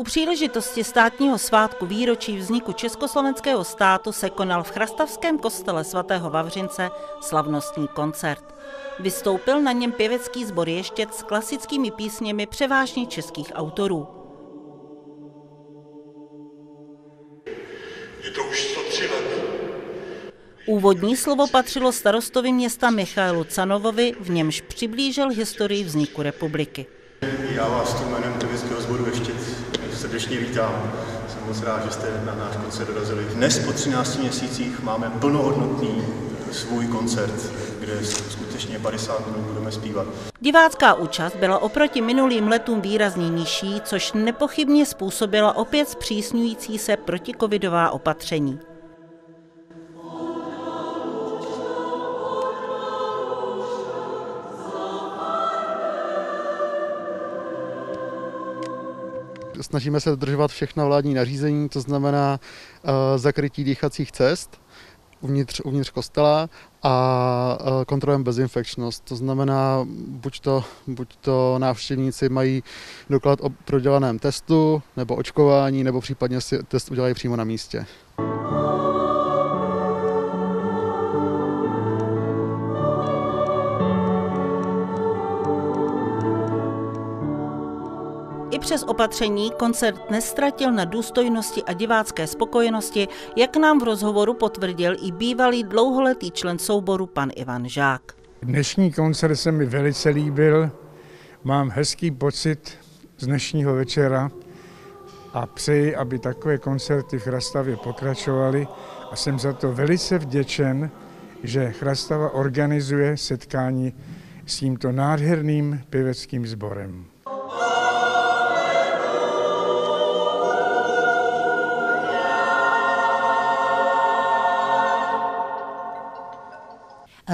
U příležitosti státního svátku výročí vzniku Československého státu se konal v Chrastavském kostele svatého Vavřince slavnostní koncert. Vystoupil na něm pěvecký sbor Ještět s klasickými písněmi převážně českých autorů. Je to už 103 let. Úvodní slovo patřilo starostovi města Michailu Canovovi, v němž přiblížil historii vzniku republiky. Já vás tím jménem pěveckého sboru ještě srdečně vítám. Jsem moc rád, že jste na náš koncert dorazili. Dnes po 13 měsících máme plnohodnotný svůj koncert, kde skutečně 50 minut budeme zpívat. Divácká účast byla oproti minulým letům výrazně nižší, což nepochybně způsobila opět zpřísňující se protikovidová opatření. Snažíme se dodržovat všechna vládní nařízení, to znamená uh, zakrytí dýchacích cest uvnitř, uvnitř kostela a uh, kontrolujeme bezinfekčnost. To znamená, buď to, buď to návštěvníci mají doklad o prodělaném testu, nebo očkování, nebo případně si test udělají přímo na místě. I přes opatření koncert nestratil na důstojnosti a divácké spokojenosti, jak nám v rozhovoru potvrdil i bývalý dlouholetý člen souboru pan Ivan Žák. Dnešní koncert se mi velice líbil, mám hezký pocit z dnešního večera a přeji, aby takové koncerty v Chrastavě pokračovaly a jsem za to velice vděčen, že Chrastava organizuje setkání s tímto nádherným pěveckým sborem.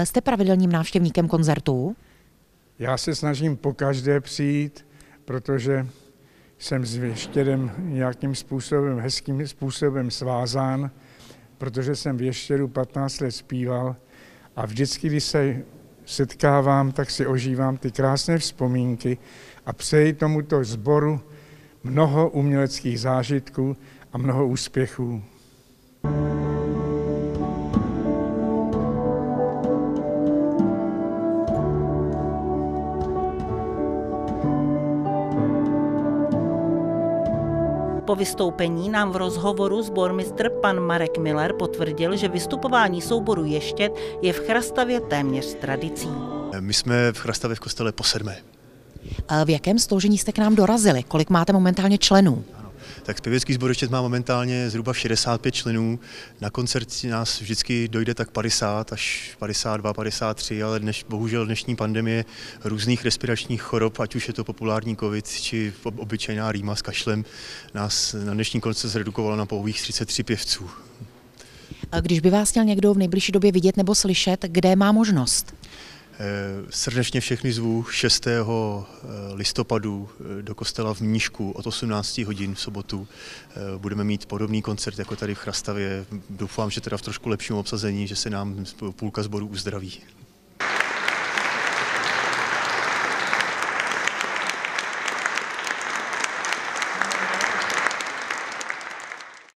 Jste pravidelným návštěvníkem koncertů? Já se snažím po každé přijít, protože jsem s Věštědem nějakým způsobem, hezkým způsobem svázán, protože jsem Věštědu 15 let zpíval a vždycky, když se setkávám, tak si ožívám ty krásné vzpomínky a přeji tomuto sboru mnoho uměleckých zážitků a mnoho úspěchů. Po vystoupení nám v rozhovoru sbormistr pan Marek Miller potvrdil, že vystupování souboru Ještět je v Chrastavě téměř tradicí. My jsme v Chrastavě v kostele po sedmé. V jakém složení jste k nám dorazili? Kolik máte momentálně členů? Tak zpěvecký sbor ještě má momentálně zhruba 65 členů. Na koncert nás vždycky dojde tak 50 až 52, 53, ale dneš, bohužel dnešní pandemie různých respiračních chorob, ať už je to populární covid či obyčejná rýma s kašlem, nás na dnešní koncert zredukovala na pouhých 33 pěvců. A když by vás chtěl někdo v nejbližší době vidět nebo slyšet, kde má možnost? Eh, srdečně všechny zvu 6. Eh, listopadu eh, do kostela v Mníšku od 18 hodin v sobotu. Budeme mít podobný koncert jako tady v Chrastavě. Doufám, že teda v trošku lepším obsazení, že se nám půlka zboru uzdraví.